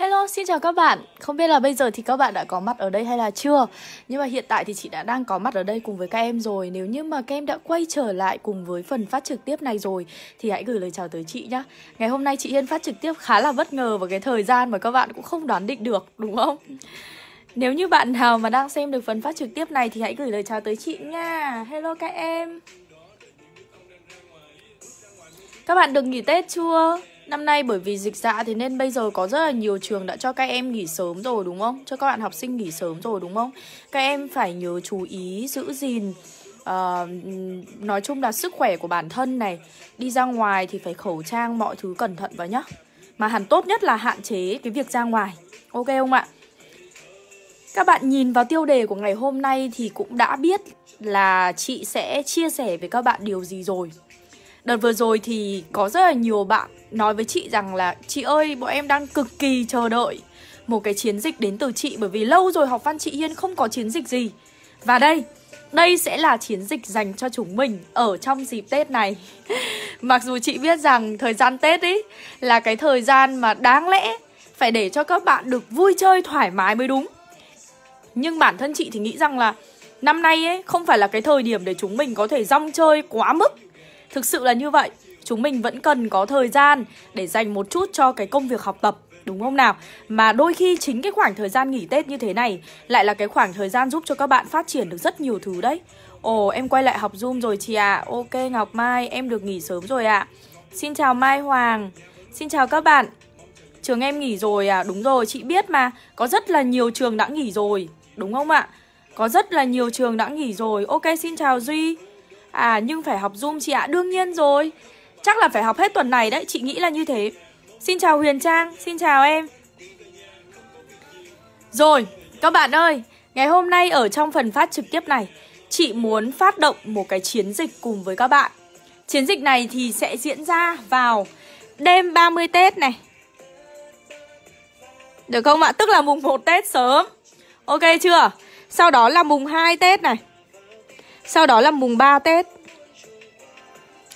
Hello, xin chào các bạn. Không biết là bây giờ thì các bạn đã có mặt ở đây hay là chưa? Nhưng mà hiện tại thì chị đã đang có mặt ở đây cùng với các em rồi. Nếu như mà các em đã quay trở lại cùng với phần phát trực tiếp này rồi thì hãy gửi lời chào tới chị nhá. Ngày hôm nay chị Hiên phát trực tiếp khá là bất ngờ và cái thời gian mà các bạn cũng không đoán định được, đúng không? Nếu như bạn nào mà đang xem được phần phát trực tiếp này thì hãy gửi lời chào tới chị nha. Hello các em. Các bạn được nghỉ Tết chưa? Năm nay bởi vì dịch dạ thì nên bây giờ có rất là nhiều trường đã cho các em nghỉ sớm rồi đúng không? Cho các bạn học sinh nghỉ sớm rồi đúng không? Các em phải nhớ chú ý giữ gìn uh, nói chung là sức khỏe của bản thân này. Đi ra ngoài thì phải khẩu trang mọi thứ cẩn thận vào nhá. Mà hẳn tốt nhất là hạn chế cái việc ra ngoài. Ok không ạ? Các bạn nhìn vào tiêu đề của ngày hôm nay thì cũng đã biết là chị sẽ chia sẻ với các bạn điều gì rồi. Đợt vừa rồi thì có rất là nhiều bạn nói với chị rằng là Chị ơi, bọn em đang cực kỳ chờ đợi một cái chiến dịch đến từ chị Bởi vì lâu rồi học văn chị Hiên không có chiến dịch gì. Và đây, đây sẽ là chiến dịch dành cho chúng mình ở trong dịp Tết này. Mặc dù chị biết rằng thời gian Tết ấy là cái thời gian mà đáng lẽ phải để cho các bạn được vui chơi thoải mái mới đúng. Nhưng bản thân chị thì nghĩ rằng là năm nay ấy không phải là cái thời điểm để chúng mình có thể rong chơi quá mức. Thực sự là như vậy Chúng mình vẫn cần có thời gian để dành một chút cho cái công việc học tập Đúng không nào? Mà đôi khi chính cái khoảng thời gian nghỉ Tết như thế này Lại là cái khoảng thời gian giúp cho các bạn phát triển được rất nhiều thứ đấy Ồ, em quay lại học Zoom rồi chị ạ à. Ok Ngọc Mai, em được nghỉ sớm rồi ạ à. Xin chào Mai Hoàng Xin chào các bạn Trường em nghỉ rồi à? Đúng rồi, chị biết mà Có rất là nhiều trường đã nghỉ rồi Đúng không ạ? Có rất là nhiều trường đã nghỉ rồi Ok, xin chào Duy À nhưng phải học Zoom chị ạ, Đương nhiên rồi. Chắc là phải học hết tuần này đấy, Chị nghĩ là như thế. Xin chào Huyền Trang, Xin chào em. Rồi, các bạn ơi, Ngày hôm nay ở trong phần phát trực tiếp này, Chị muốn phát động một cái chiến dịch cùng với các bạn. Chiến dịch này thì sẽ diễn ra vào đêm 30 Tết này. Được không ạ? Tức là mùng 1 Tết sớm. Ok chưa? Sau đó là mùng 2 Tết này sau đó là mùng 3 Tết.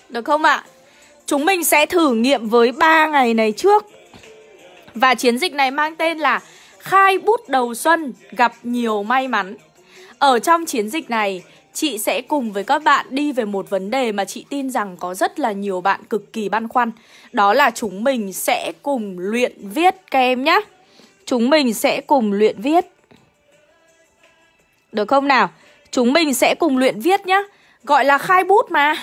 Được không ạ? Chúng mình sẽ thử nghiệm với 3 ngày này trước. Và chiến dịch này mang tên là Khai bút đầu xuân gặp nhiều may mắn. Ở trong chiến dịch này, Chị sẽ cùng với các bạn đi về một vấn đề mà chị tin rằng có rất là nhiều bạn cực kỳ băn khoăn. Đó là chúng mình sẽ cùng luyện viết các em nhé. Chúng mình sẽ cùng luyện viết. Được không nào? Chúng mình sẽ cùng luyện viết nhá. Gọi là khai bút mà.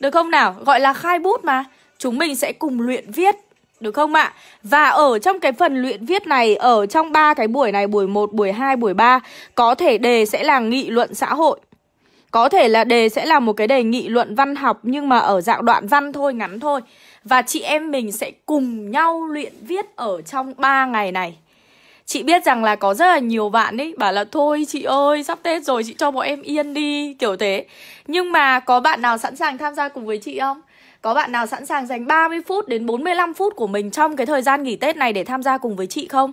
Được không nào? Gọi là khai bút mà. Chúng mình sẽ cùng luyện viết. Được không ạ? Và ở trong cái phần luyện viết này Ở trong ba cái buổi này Buổi 1, buổi 2, buổi 3 Có thể đề sẽ là nghị luận xã hội. Có thể là đề sẽ là một cái đề nghị luận văn học Nhưng mà ở dạng đoạn văn thôi, ngắn thôi. Và chị em mình sẽ cùng nhau luyện viết Ở trong 3 ngày này. Chị biết rằng là có rất là nhiều bạn ấy bảo là, thôi chị ơi, sắp Tết rồi, chị cho bọn em yên đi kiểu thế. Nhưng mà có bạn nào sẵn sàng tham gia cùng với chị không? Có bạn nào sẵn sàng dành 30 phút đến 45 phút của mình trong cái thời gian nghỉ Tết này để tham gia cùng với chị không?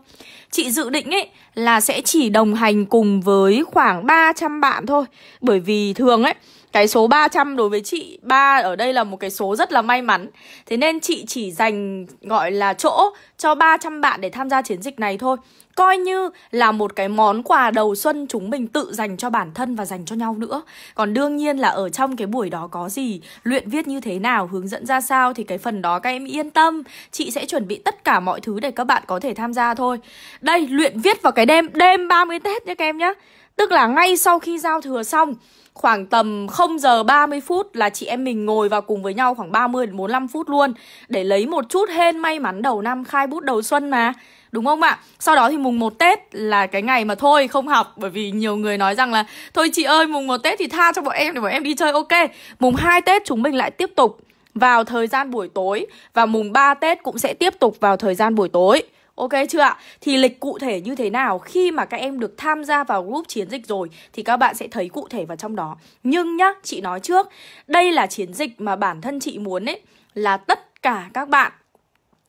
Chị dự định ấy là sẽ chỉ đồng hành cùng với khoảng 300 bạn thôi. Bởi vì thường ấy cái số 300 đối với chị ba ở đây là một cái số rất là may mắn. Thế nên chị chỉ dành gọi là chỗ cho 300 bạn để tham gia chiến dịch này thôi. Coi như là một cái món quà đầu xuân chúng mình tự dành cho bản thân và dành cho nhau nữa. Còn đương nhiên là ở trong cái buổi đó có gì Luyện viết như thế nào, hướng dẫn ra sao Thì cái phần đó các em yên tâm. Chị sẽ chuẩn bị tất cả mọi thứ để các bạn có thể tham gia thôi. Đây, luyện viết vào cái đêm, đêm 30 Tết nha các em nhé Tức là ngay sau khi giao thừa xong, Khoảng tầm 0 giờ 30 phút là chị em mình ngồi vào cùng với nhau khoảng 30 đến 45 phút luôn, Để lấy một chút hên may mắn đầu năm khai bút đầu xuân mà. Đúng không ạ? Sau đó thì mùng 1 Tết là cái ngày mà thôi, không học, Bởi vì nhiều người nói rằng là, Thôi chị ơi, mùng 1 Tết thì tha cho bọn em để bọn em đi chơi. Ok, Mùng 2 Tết chúng mình lại tiếp tục vào thời gian buổi tối Và mùng 3 Tết cũng sẽ tiếp tục vào thời gian buổi tối. Ok chưa ạ? Thì lịch cụ thể như thế nào khi mà các em được tham gia vào group chiến dịch rồi thì các bạn sẽ thấy cụ thể vào trong đó. Nhưng nhá, chị nói trước, đây là chiến dịch mà bản thân chị muốn ấy là tất cả các bạn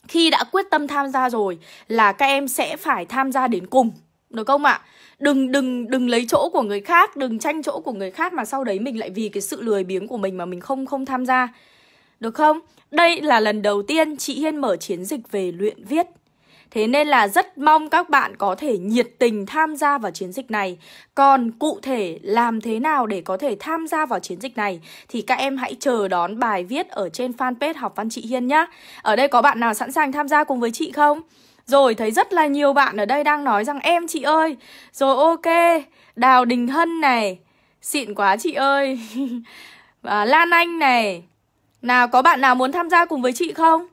khi đã quyết tâm tham gia rồi là các em sẽ phải tham gia đến cùng. Được không ạ? Đừng đừng đừng lấy chỗ của người khác, đừng tranh chỗ của người khác mà sau đấy mình lại vì cái sự lười biếng của mình mà mình không không tham gia. Được không? Đây là lần đầu tiên chị Hiên mở chiến dịch về luyện viết Thế nên là rất mong các bạn có thể nhiệt tình tham gia vào chiến dịch này Còn cụ thể làm thế nào để có thể tham gia vào chiến dịch này Thì các em hãy chờ đón bài viết ở trên fanpage Học Văn Chị Hiên nhá Ở đây có bạn nào sẵn sàng tham gia cùng với chị không? Rồi, thấy rất là nhiều bạn ở đây đang nói rằng, em chị ơi, Rồi ok, Đào Đình Hân này, Xịn quá chị ơi và Lan Anh này, Nào có bạn nào muốn tham gia cùng với chị không?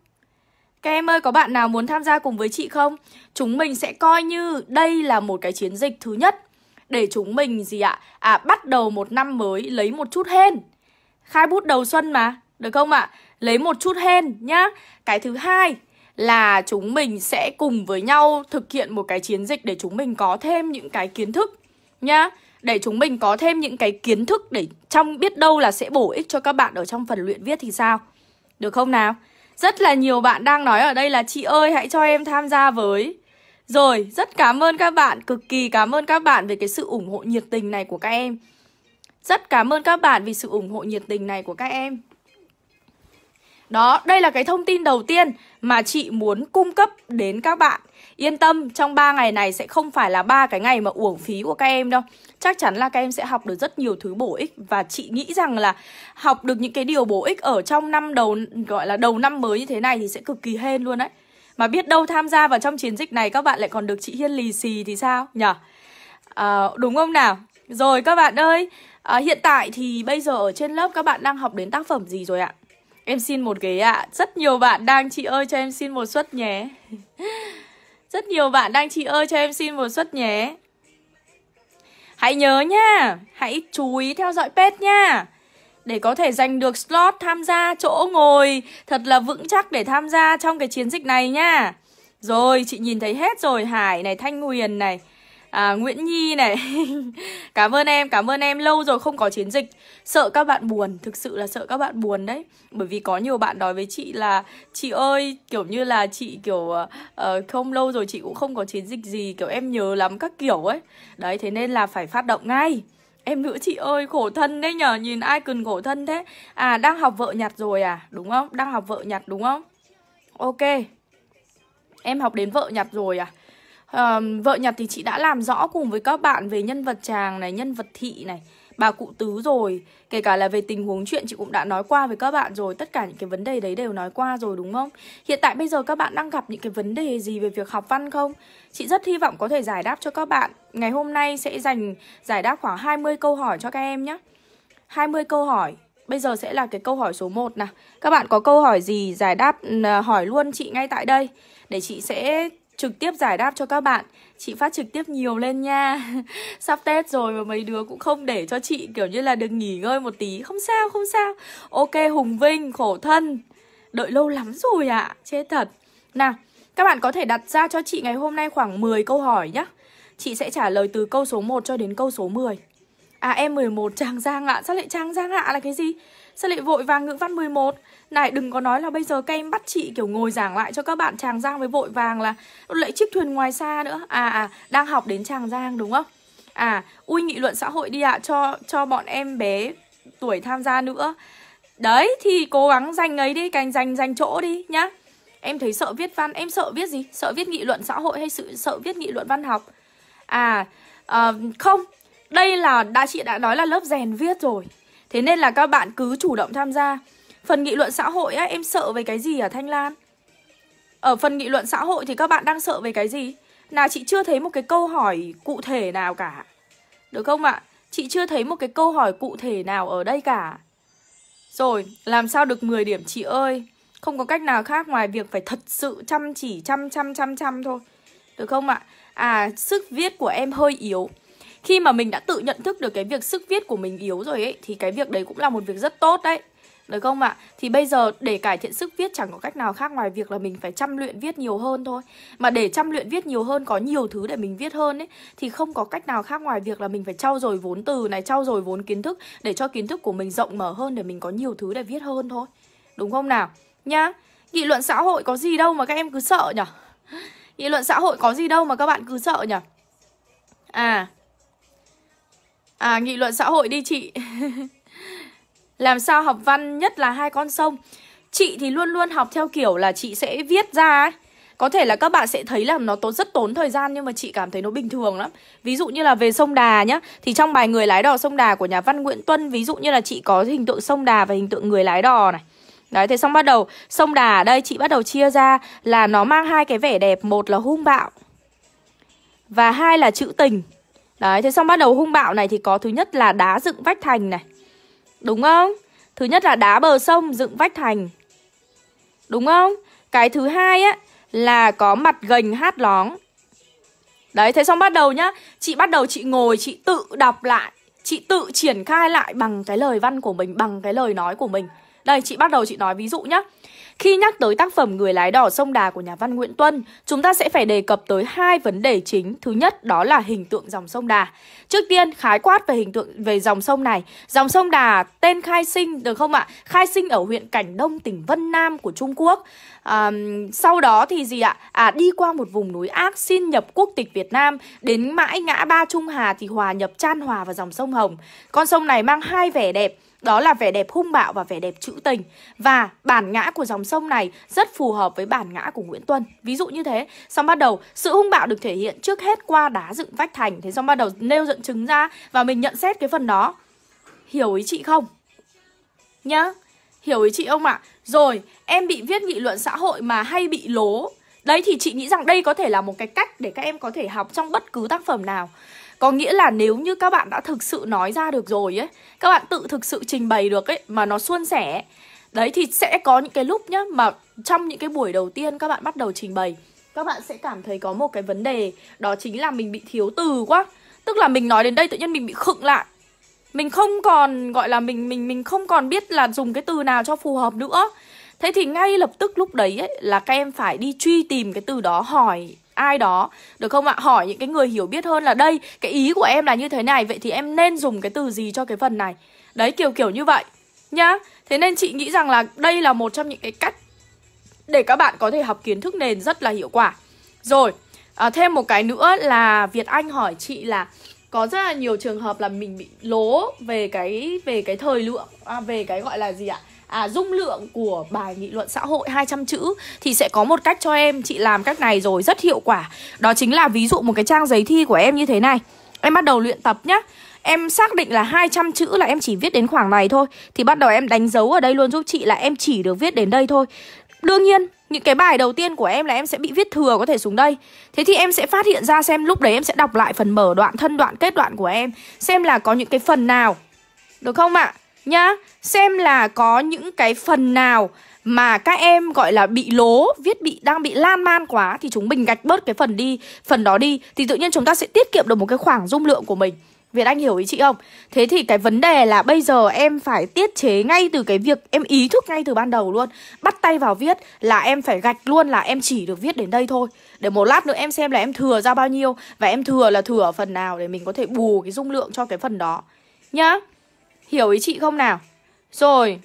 Các em ơi, có bạn nào muốn tham gia cùng với chị không? Chúng mình sẽ coi như đây là một cái chiến dịch thứ nhất Để chúng mình gì ạ? À bắt đầu một năm mới, lấy một chút hên Khai bút đầu xuân mà, Được không ạ? Lấy một chút hên nhá Cái thứ hai là chúng mình sẽ cùng với nhau thực hiện một cái chiến dịch để chúng mình có thêm những cái kiến thức nhá để chúng mình có thêm những cái kiến thức để trong biết đâu là sẽ bổ ích cho các bạn ở trong phần luyện viết thì sao được không nào rất là nhiều bạn đang nói ở đây là chị ơi hãy cho em tham gia với rồi rất cảm ơn các bạn cực kỳ cảm ơn các bạn về cái sự ủng hộ nhiệt tình này của các em rất cảm ơn các bạn vì sự ủng hộ nhiệt tình này của các em đó, đây là cái thông tin đầu tiên mà chị muốn cung cấp đến các bạn. Yên tâm, trong 3 ngày này sẽ không phải là ba cái ngày mà uổng phí của các em đâu. Chắc chắn là các em sẽ học được rất nhiều thứ bổ ích và chị nghĩ rằng là học được những cái điều bổ ích ở trong năm đầu gọi là đầu năm mới như thế này thì sẽ cực kỳ hên luôn đấy. Mà biết đâu tham gia vào trong chiến dịch này các bạn lại còn được chị Hiên lì xì thì sao nhở À, đúng không nào? Rồi các bạn ơi, à, hiện tại thì bây giờ ở trên lớp các bạn đang học đến tác phẩm gì rồi ạ? Em xin một ghế ạ à. Rất nhiều bạn đang chị ơi cho em xin một suất nhé Rất nhiều bạn đang chị ơi cho em xin một suất nhé Hãy nhớ nha Hãy chú ý theo dõi pet nha. Để có thể giành được slot tham gia chỗ ngồi Thật là vững chắc để tham gia trong cái chiến dịch này nha. Rồi chị nhìn thấy hết rồi Hải này, Thanh Huyền này à, Nguyễn Nhi này. Cảm ơn em, cảm ơn em Lâu rồi không có chiến dịch. Sợ các bạn buồn, thực sự là sợ các bạn buồn đấy. Bởi vì có nhiều bạn nói với chị là Chị ơi, kiểu như là chị kiểu uh, Không lâu rồi chị cũng không có chiến dịch gì Kiểu em nhớ lắm các kiểu ấy. Đấy, thế nên là phải phát động ngay. Em nữa chị ơi, khổ thân đấy nhờ Nhìn ai cần khổ thân thế. À, đang học vợ nhặt rồi à, đúng không? Đang học vợ nhặt đúng không? Ok. Em học đến vợ nhặt rồi à? Um, Vợ nhặt thì chị đã làm rõ cùng với các bạn về nhân vật chàng này, nhân vật thị này Bà cụ tứ rồi. Kể cả là về tình huống chuyện chị cũng đã nói qua với các bạn rồi. Tất cả những cái vấn đề đấy đều nói qua rồi đúng không? Hiện tại bây giờ các bạn đang gặp những cái vấn đề gì về việc học văn không? Chị rất hy vọng có thể giải đáp cho các bạn. Ngày hôm nay sẽ dành giải đáp khoảng 20 câu hỏi cho các em nhé. 20 câu hỏi. Bây giờ sẽ là cái câu hỏi số 1 nè Các bạn có câu hỏi gì? Giải đáp ừ, hỏi luôn chị ngay tại đây. Để chị sẽ trực tiếp giải đáp cho các bạn. Chị phát trực tiếp nhiều lên nha. Sắp Tết rồi mà mấy đứa cũng không để cho chị kiểu như là được nghỉ ngơi một tí. Không sao, không sao. Ok, Hùng Vinh, khổ thân. Đợi lâu lắm rồi ạ, à. chết thật. Nào, các bạn có thể đặt ra cho chị ngày hôm nay khoảng 10 câu hỏi nhá. Chị sẽ trả lời từ câu số 1 cho đến câu số 10 À em 11 Trang Giang ạ. Sao lại Trang Giang ạ? Là cái gì? Sao lại vội vàng ngữ văn 11 Này đừng có nói là bây giờ các em bắt chị kiểu ngồi giảng lại cho các bạn Tràng Giang với vội vàng là Lại chiếc thuyền ngoài xa nữa. À à đang học đến Tràng Giang đúng không? À ui nghị luận xã hội đi ạ Cho cho bọn em bé tuổi tham gia nữa. Đấy thì cố gắng dành ấy đi Cành dành dành chỗ đi nhá. Em thấy sợ viết văn Em sợ viết gì? Sợ viết nghị luận xã hội hay sự sợ viết nghị luận văn học? À uh, không Đây là đã chị đã nói là lớp rèn viết rồi. Thế nên là các bạn cứ chủ động tham gia Phần nghị luận xã hội á, em sợ về cái gì hả Thanh Lan? Ở phần nghị luận xã hội thì các bạn đang sợ về cái gì? Nào chị chưa thấy một cái câu hỏi cụ thể nào cả Được không ạ? Chị chưa thấy một cái câu hỏi cụ thể nào ở đây cả Rồi, làm sao được 10 điểm chị ơi Không có cách nào khác ngoài việc phải thật sự chăm chỉ chăm chăm chăm chăm thôi Được không ạ? À, sức viết của em hơi yếu khi mà mình đã tự nhận thức được cái việc sức viết của mình yếu rồi ấy thì cái việc đấy cũng là một việc rất tốt đấy được không ạ? Thì bây giờ để cải thiện sức viết chẳng có cách nào khác ngoài việc là mình phải chăm luyện viết nhiều hơn thôi Mà để chăm luyện viết nhiều hơn có nhiều thứ để mình viết hơn ấy Thì không có cách nào khác ngoài việc là mình phải trau dồi vốn từ này, trau dồi vốn kiến thức Để cho kiến thức của mình rộng mở hơn để mình có nhiều thứ để viết hơn thôi Đúng không nào? Nhá Nghị luận xã hội có gì đâu mà các em cứ sợ nhỉ? Nghị luận xã hội có gì đâu mà các bạn cứ sợ nhỉ? À À nghị luận xã hội đi chị Làm sao học văn nhất là hai con sông Chị thì luôn luôn học theo kiểu là chị sẽ viết ra ấy Có thể là các bạn sẽ thấy là nó tốn rất tốn thời gian nhưng mà chị cảm thấy nó bình thường lắm. Ví dụ như là về sông Đà nhá, thì trong bài người lái đò sông Đà của nhà văn Nguyễn Tuân, ví dụ như là chị có hình tượng sông Đà và hình tượng người lái đò này. Đấy, thế xong bắt đầu sông Đà ở đây chị bắt đầu chia ra là nó mang hai cái vẻ đẹp, một là hung bạo và hai là trữ tình. Đấy, thế xong bắt đầu hung bạo này thì có thứ nhất là đá dựng vách thành này. Đúng không? Thứ nhất là đá bờ sông dựng vách thành. Đúng không? Cái thứ hai á là có mặt gành hát lóng. Đấy, thế xong bắt đầu nhá, chị bắt đầu chị ngồi chị tự đọc lại, chị tự triển khai lại bằng cái lời văn của mình, bằng cái lời nói của mình. Đây, chị bắt đầu chị nói ví dụ nhé Khi nhắc tới tác phẩm Người lái đỏ sông Đà của nhà văn Nguyễn Tuân, chúng ta sẽ phải đề cập tới hai vấn đề chính. Thứ nhất đó là hình tượng dòng sông Đà. Trước tiên khái quát về hình tượng về dòng sông này. Dòng sông Đà tên khai sinh được không ạ? Khai sinh ở huyện Cảnh Đông tỉnh Vân Nam của Trung Quốc. À, sau đó thì gì ạ? À đi qua một vùng núi ác xin nhập quốc tịch Việt Nam đến mãi ngã ba Trung Hà thì hòa nhập chan hòa vào dòng sông Hồng. Con sông này mang hai vẻ đẹp đó là vẻ đẹp hung bạo và vẻ đẹp trữ tình. Và bản ngã của dòng sông này rất phù hợp với bản ngã của Nguyễn Tuân. Ví dụ như thế. Xong bắt đầu, sự hung bạo được thể hiện trước hết qua đá dựng vách thành. Thế xong bắt đầu nêu dẫn chứng ra Và mình nhận xét cái phần đó. Hiểu ý chị không? Nhá. Hiểu ý chị không ạ? À? Rồi, em bị viết nghị luận xã hội mà hay bị lố. Đấy, thì chị nghĩ rằng đây có thể là một cái cách để các em có thể học trong bất cứ tác phẩm nào có nghĩa là nếu như các bạn đã thực sự nói ra được rồi ấy Các bạn tự thực sự trình bày được ấy Mà nó suôn sẻ Đấy thì sẽ có những cái lúc nhá Mà trong những cái buổi đầu tiên các bạn bắt đầu trình bày Các bạn sẽ cảm thấy có một cái vấn đề Đó chính là mình bị thiếu từ quá. Tức là mình nói đến đây tự nhiên mình bị khựng lại. Mình không còn gọi là mình mình mình không còn biết là dùng cái từ nào cho phù hợp nữa. Thế thì ngay lập tức lúc đấy ấy, là các em phải đi truy tìm cái từ đó hỏi ai đó. Được không ạ? Hỏi những cái người hiểu biết hơn là đây cái ý của em là như thế này vậy thì em nên dùng cái từ gì cho cái phần này? Đấy kiểu kiểu như vậy. Nhá. Thế nên chị nghĩ rằng là đây là một trong những cái cách để các bạn có thể học kiến thức nền rất là hiệu quả. Rồi à, thêm một cái nữa là việt anh hỏi chị là có rất là nhiều trường hợp là mình bị lố về cái về cái thời lượng à, về cái gọi là gì ạ? À, dung lượng của bài nghị luận xã hội 200 chữ thì sẽ có một cách cho em chị làm cách này rồi rất hiệu quả. Đó chính là ví dụ một cái trang giấy thi của em như thế này. Em bắt đầu luyện tập nhá. Em xác định là 200 chữ là em chỉ viết đến khoảng này thôi. Thì bắt đầu em đánh dấu ở đây luôn giúp chị là em chỉ được viết đến đây thôi. Đương nhiên, những cái bài đầu tiên của em là em sẽ bị viết thừa có thể xuống đây Thế thì em sẽ phát hiện ra xem lúc đấy em sẽ đọc lại phần mở đoạn, thân đoạn, kết đoạn của em Xem là có những cái phần nào Được không ạ? À? nhá Xem là có những cái phần nào mà các em gọi là bị lố viết bị đang bị lan man quá thì chúng mình gạch bớt cái phần đi phần đó đi thì tự nhiên chúng ta sẽ tiết kiệm được một cái khoảng dung lượng của mình Việt Anh hiểu ý chị không? Thế thì cái vấn đề là bây giờ em phải tiết chế ngay từ cái việc em ý thức ngay từ ban đầu luôn Bắt tay vào viết là em phải gạch luôn là em chỉ được viết đến đây thôi Để một lát nữa em xem là em thừa ra bao nhiêu Và em thừa là thừa ở phần nào để mình có thể bù cái dung lượng cho cái phần đó Nhá Hiểu ý chị không nào? Rồi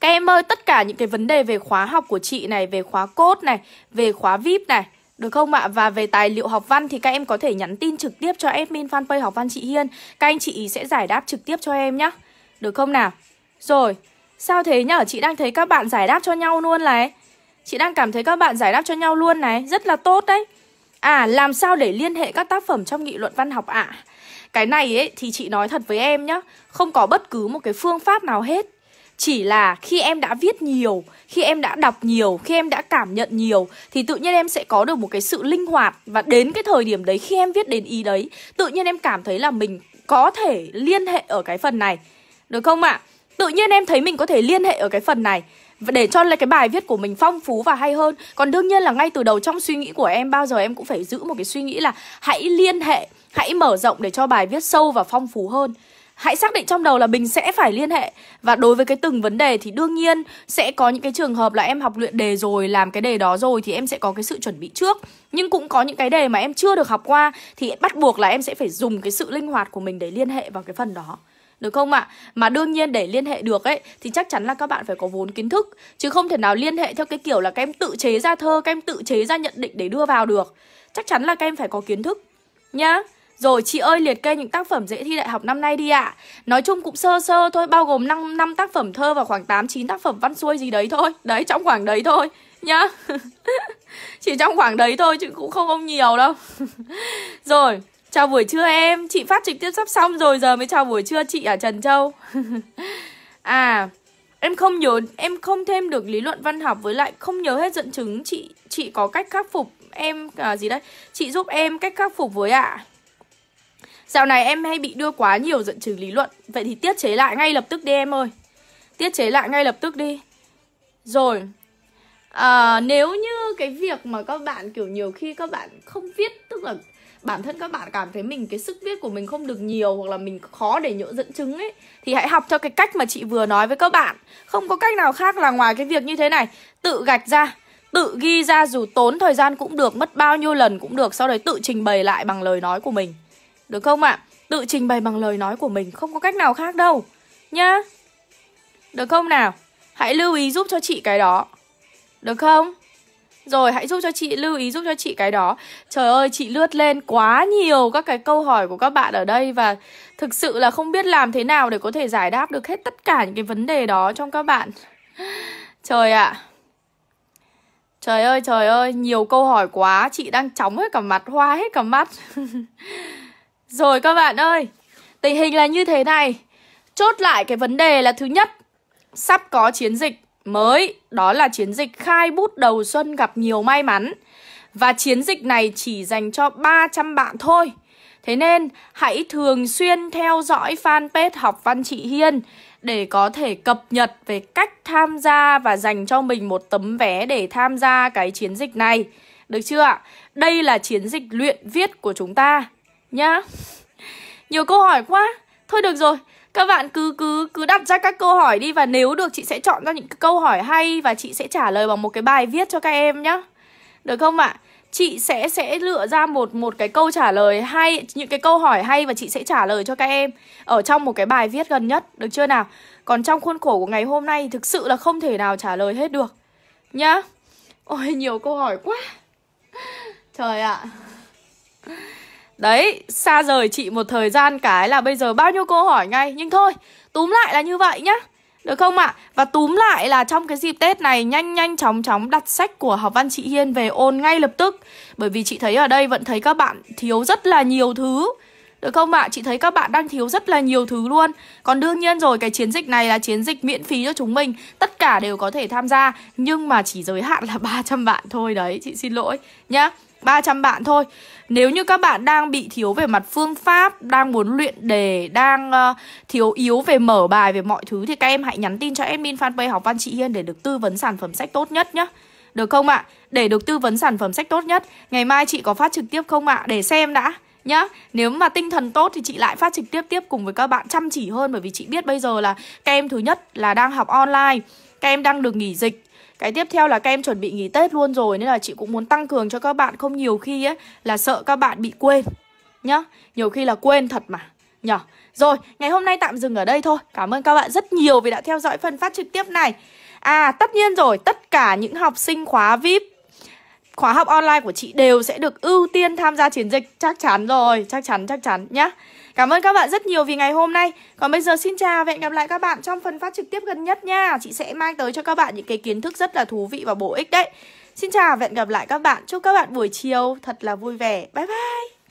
Các em ơi, tất cả những cái vấn đề về khóa học của chị này Về khóa cốt này, về khóa VIP này được không ạ? Và về tài liệu học văn thì các em có thể nhắn tin trực tiếp cho admin fanpage học văn chị Hiên Các anh chị sẽ giải đáp trực tiếp cho em nhá Được không nào? Rồi, sao thế nhở? Chị đang thấy các bạn giải đáp cho nhau luôn này Chị đang cảm thấy các bạn giải đáp cho nhau luôn này Rất là tốt đấy À, làm sao để liên hệ các tác phẩm trong nghị luận văn học ạ? À? Cái này ấy thì chị nói thật với em nhá Không có bất cứ một cái phương pháp nào hết chỉ là khi em đã viết nhiều, khi em đã đọc nhiều, khi em đã cảm nhận nhiều Thì tự nhiên em sẽ có được một cái sự linh hoạt Và đến cái thời điểm đấy khi em viết đến ý đấy Tự nhiên em cảm thấy là mình có thể liên hệ ở cái phần này Được không ạ? À? Tự nhiên em thấy mình có thể liên hệ ở cái phần này để cho lại cái bài viết của mình phong phú và hay hơn Còn đương nhiên là ngay từ đầu trong suy nghĩ của em Bao giờ em cũng phải giữ một cái suy nghĩ là Hãy liên hệ, hãy mở rộng để cho bài viết sâu và phong phú hơn Hãy xác định trong đầu là mình sẽ phải liên hệ. Và đối với cái từng vấn đề thì đương nhiên Sẽ có những cái trường hợp là em học luyện đề rồi, Làm cái đề đó rồi thì em sẽ có cái sự chuẩn bị trước. Nhưng cũng có những cái đề mà em chưa được học qua Thì bắt buộc là em sẽ phải dùng cái sự linh hoạt của mình để liên hệ vào cái phần đó. Được không ạ? À? Mà đương nhiên để liên hệ được ấy, Thì chắc chắn là các bạn phải có vốn kiến thức. Chứ không thể nào liên hệ theo cái kiểu là các em tự chế ra thơ, Các em tự chế ra nhận định để đưa vào được. Chắc chắn là các em phải có kiến thức, Nhá rồi chị ơi liệt kê những tác phẩm dễ thi đại học năm nay đi ạ. À. Nói chung cũng sơ sơ thôi Bao gồm 5, 5 tác phẩm thơ và khoảng 8-9 tác phẩm văn xuôi gì đấy thôi. Đấy trong khoảng đấy thôi Nhá. Chỉ trong khoảng đấy thôi chứ cũng không không nhiều đâu. Rồi Chào buổi trưa em. Chị phát trực tiếp sắp xong rồi Giờ mới chào buổi trưa chị ở Trần Châu. À Em không nhớ Em không thêm được lý luận văn học Với lại không nhớ hết dẫn chứng. Chị chị có cách khắc phục Em à, gì đấy. Chị giúp em cách khắc phục với ạ. à. Dạo này em hay bị đưa quá nhiều dẫn chứng lý luận. Vậy thì tiết chế lại ngay lập tức đi em ơi. Tiết chế lại ngay lập tức đi. Rồi. À, Nếu như cái việc mà các bạn kiểu nhiều khi các bạn không viết Tức là bản thân các bạn cảm thấy mình cái sức viết của mình không được nhiều hoặc là mình khó để nhỡ dẫn chứng ấy thì hãy học theo cái cách mà chị vừa nói với các bạn. Không có cách nào khác là ngoài cái việc như thế này. Tự gạch ra tự ghi ra dù tốn thời gian cũng được mất bao nhiêu lần cũng được sau đấy tự trình bày lại bằng lời nói của mình được không ạ? Tự trình bày bằng lời nói của mình không có cách nào khác đâu. Nhá. Được không nào? Hãy lưu ý giúp cho chị cái đó. Được không? Rồi, hãy giúp cho chị, lưu ý giúp cho chị cái đó. Trời ơi, chị lướt lên quá nhiều các cái câu hỏi của các bạn ở đây Và thực sự là không biết làm thế nào để có thể giải đáp được hết tất cả những cái vấn đề đó trong các bạn. Trời ạ. À. Trời ơi trời ơi, nhiều câu hỏi quá. Chị đang chóng hết cả mặt, hoa hết cả mắt. Rồi các bạn ơi, Tình hình là như thế này Chốt lại cái vấn đề là thứ nhất, Sắp có chiến dịch mới, đó là chiến dịch khai bút đầu xuân gặp nhiều may mắn. Và chiến dịch này chỉ dành cho 300 bạn thôi. Thế nên hãy thường xuyên theo dõi fanpage Học Văn Chị Hiên để có thể cập nhật về cách tham gia và dành cho mình một tấm vé để tham gia cái chiến dịch này. Được chưa ạ? Đây là chiến dịch luyện viết của chúng ta nhá. Nhiều câu hỏi quá. Thôi được rồi, các bạn cứ cứ cứ đặt ra các câu hỏi đi và nếu được chị sẽ chọn ra những câu hỏi hay và chị sẽ trả lời bằng một cái bài viết cho các em nhá. Được không ạ? À? Chị sẽ sẽ lựa ra một một cái câu trả lời hay những cái câu hỏi hay và chị sẽ trả lời cho các em ở trong một cái bài viết gần nhất, được chưa nào? Còn trong khuôn khổ của ngày hôm nay thực sự là không thể nào trả lời hết được. Nhá. Ôi nhiều câu hỏi quá. Trời ạ. À. Đấy, xa rời chị một thời gian cái là bây giờ bao nhiêu câu hỏi ngay Nhưng thôi, túm lại là như vậy nhá Được không ạ? À? Và túm lại là trong cái dịp Tết này Nhanh nhanh chóng chóng đặt sách của học văn chị Hiên về ôn ngay lập tức Bởi vì chị thấy ở đây vẫn thấy các bạn thiếu rất là nhiều thứ được không ạ? À? Chị thấy các bạn đang thiếu rất là nhiều thứ luôn Còn đương nhiên rồi, cái chiến dịch này là chiến dịch miễn phí cho chúng mình Tất cả đều có thể tham gia Nhưng mà chỉ giới hạn là 300 bạn thôi đấy Chị xin lỗi nhá 300 bạn thôi Nếu như các bạn đang bị thiếu về mặt phương pháp Đang muốn luyện đề Đang uh, thiếu yếu về mở bài Về mọi thứ Thì các em hãy nhắn tin cho admin fanpage học văn chị Hiên Để được tư vấn sản phẩm sách tốt nhất nhé. Được không ạ? À? Để được tư vấn sản phẩm sách tốt nhất Ngày mai chị có phát trực tiếp không ạ? À? Để xem đã nhá Nếu mà tinh thần tốt thì chị lại phát trực tiếp tiếp cùng với các bạn chăm chỉ hơn Bởi vì chị biết bây giờ là các em thứ nhất là đang học online Các em đang được nghỉ dịch cái tiếp theo là các em chuẩn bị nghỉ Tết luôn rồi, Nên là chị cũng muốn tăng cường cho các bạn Không nhiều khi ấy là sợ các bạn bị quên, Nhá. Nhiều khi là quên thật mà, Nhở. Rồi, ngày hôm nay tạm dừng ở đây thôi. Cảm ơn các bạn rất nhiều vì đã theo dõi phần phát trực tiếp này. À tất nhiên rồi, Tất cả những học sinh khóa VIP Khóa học online của chị đều sẽ được ưu tiên tham gia chiến dịch. Chắc chắn rồi, Chắc chắn chắc chắn, nhá. Cảm ơn các bạn rất nhiều vì ngày hôm nay. Còn bây giờ xin chào và hẹn gặp lại các bạn trong phần phát trực tiếp gần nhất nha. Chị sẽ mang tới cho các bạn những cái kiến thức rất là thú vị và bổ ích đấy. Xin chào và hẹn gặp lại các bạn. Chúc các bạn buổi chiều thật là vui vẻ. Bye bye.